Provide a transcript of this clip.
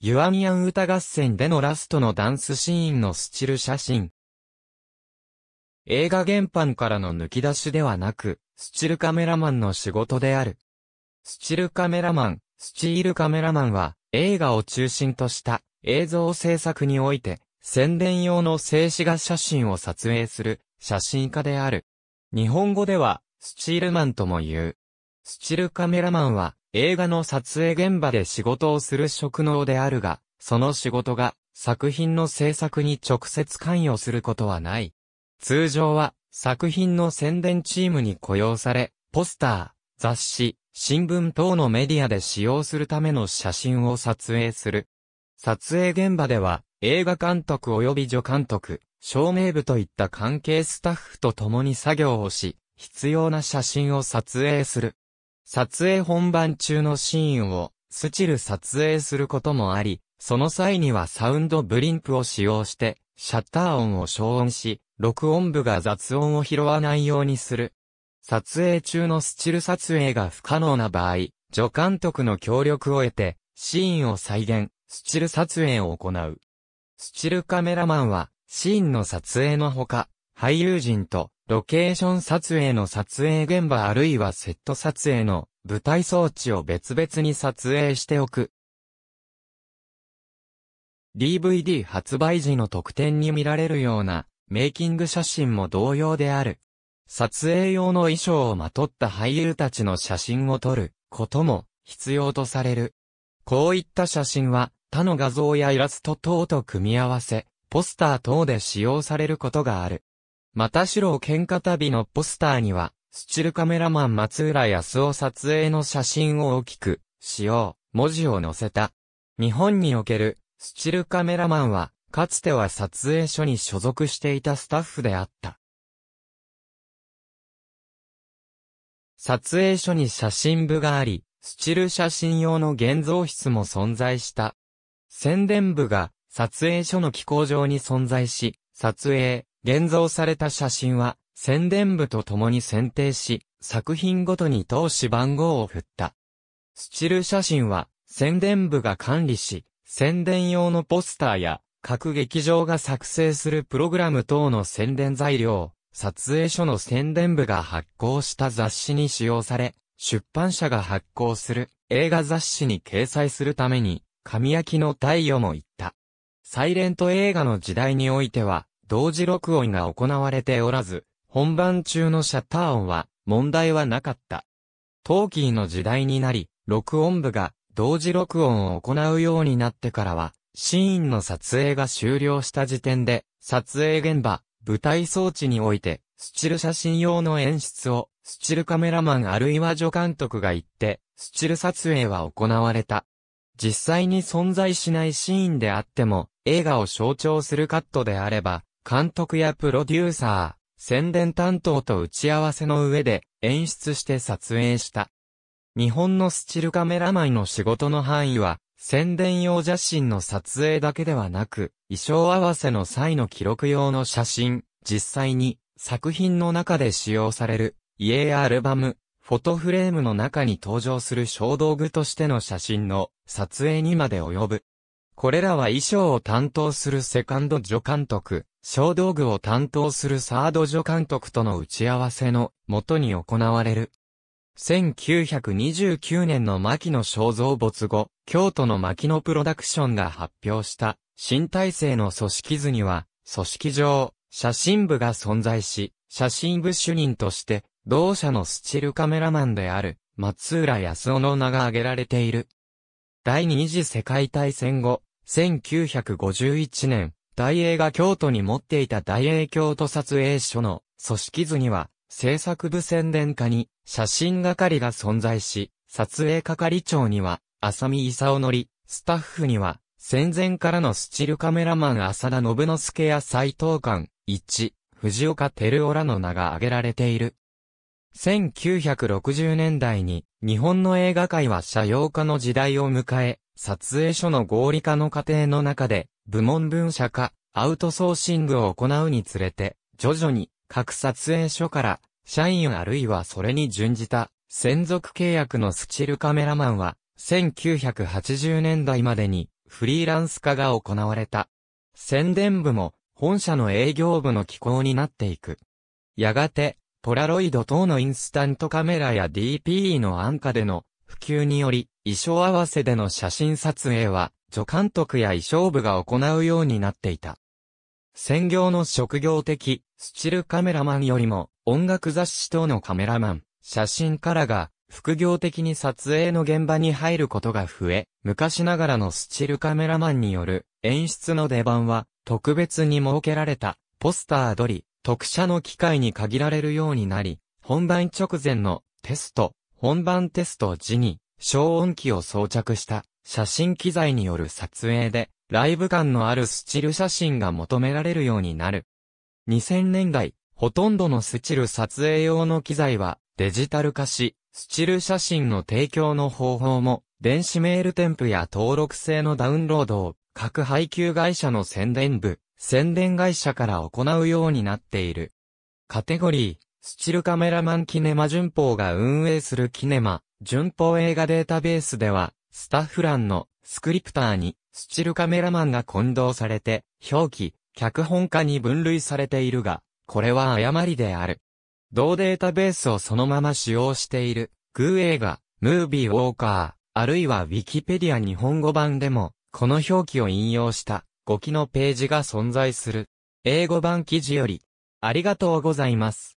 ユアニアン歌合戦でのラストのダンスシーンのスチル写真。映画原版からの抜き出しではなく、スチルカメラマンの仕事である。スチルカメラマン、スチールカメラマンは、映画を中心とした映像制作において、宣伝用の静止画写真を撮影する写真家である。日本語では、スチールマンとも言う。スチルカメラマンは、映画の撮影現場で仕事をする職能であるが、その仕事が作品の制作に直接関与することはない。通常は作品の宣伝チームに雇用され、ポスター、雑誌、新聞等のメディアで使用するための写真を撮影する。撮影現場では映画監督及び助監督、照明部といった関係スタッフと共に作業をし、必要な写真を撮影する。撮影本番中のシーンをスチル撮影することもあり、その際にはサウンドブリンクを使用して、シャッター音を消音し、録音部が雑音を拾わないようにする。撮影中のスチル撮影が不可能な場合、助監督の協力を得て、シーンを再現、スチル撮影を行う。スチルカメラマンは、シーンの撮影のほか、俳優陣とロケーション撮影の撮影現場あるいはセット撮影の舞台装置を別々に撮影しておく。DVD 発売時の特典に見られるようなメイキング写真も同様である。撮影用の衣装をまとった俳優たちの写真を撮ることも必要とされる。こういった写真は他の画像やイラスト等と組み合わせ、ポスター等で使用されることがある。また白喧嘩旅のポスターには、スチルカメラマン松浦康夫撮影の写真を大きく、使用、文字を載せた。日本における、スチルカメラマンは、かつては撮影所に所属していたスタッフであった。撮影所に写真部があり、スチル写真用の現像室も存在した。宣伝部が撮影所の機構上に存在し、撮影、現像された写真は、宣伝部と共に選定し、作品ごとに投資番号を振った。スチル写真は、宣伝部が管理し、宣伝用のポスターや、各劇場が作成するプログラム等の宣伝材料、撮影所の宣伝部が発行した雑誌に使用され、出版社が発行する映画雑誌に掲載するために、紙焼きの太陽も言った。サイレント映画の時代においては、同時録音が行われておらず、本番中のシャッター音は問題はなかった。トーキーの時代になり、録音部が同時録音を行うようになってからは、シーンの撮影が終了した時点で、撮影現場、舞台装置において、スチル写真用の演出を、スチルカメラマンあるいは助監督が言って、スチル撮影は行われた。実際に存在しないシーンであっても、映画を象徴するカットであれば、監督やプロデューサー、宣伝担当と打ち合わせの上で演出して撮影した。日本のスチルカメラマンの仕事の範囲は、宣伝用写真の撮影だけではなく、衣装合わせの際の記録用の写真、実際に作品の中で使用される、家やアルバム、フォトフレームの中に登場する小道具としての写真の撮影にまで及ぶ。これらは衣装を担当するセカンド助監督、小道具を担当するサード助監督との打ち合わせのもとに行われる。1929年の牧野正造没後、京都の牧野プロダクションが発表した新体制の組織図には、組織上、写真部が存在し、写真部主任として、同社のスチルカメラマンである、松浦康夫の名が挙げられている。第二次世界大戦後、1951年、大映が京都に持っていた大映京都撮影所の組織図には、制作部宣伝課に写真係が存在し、撮影係長には、浅見勲則、スタッフには、戦前からのスチルカメラマン浅田信之助や斎藤館、一、藤岡照夫らの名が挙げられている。1960年代に日本の映画界は社用化の時代を迎え、撮影所の合理化の過程の中で、部門分社化、アウトソーシングを行うにつれて、徐々に各撮影所から社員あるいはそれに準じた専属契約のスチルカメラマンは1980年代までにフリーランス化が行われた。宣伝部も本社の営業部の機構になっていく。やがて、ポラロイド等のインスタントカメラや DPE の安価での普及により、衣装合わせでの写真撮影は、助監督や衣装部が行うようになっていた。専業の職業的、スチルカメラマンよりも、音楽雑誌等のカメラマン、写真家らが、副業的に撮影の現場に入ることが増え、昔ながらのスチルカメラマンによる演出の出番は、特別に設けられた、ポスター撮り、特写の機会に限られるようになり、本番直前のテスト、本番テスト時に、消音器を装着した写真機材による撮影で、ライブ感のあるスチル写真が求められるようになる。2000年代、ほとんどのスチル撮影用の機材はデジタル化し、スチル写真の提供の方法も、電子メール添付や登録制のダウンロードを各配給会社の宣伝部、宣伝会社から行うようになっている。カテゴリー、スチルカメラマンキネマ順法が運営するキネマ、順法映画データベースでは、スタッフ欄のスクリプターにスチルカメラマンが混同されて、表記、脚本家に分類されているが、これは誤りである。同データベースをそのまま使用している、グー映画、ムービーウォーカー、あるいはウィキペディア日本語版でも、この表記を引用した語記のページが存在する。英語版記事より、ありがとうございます。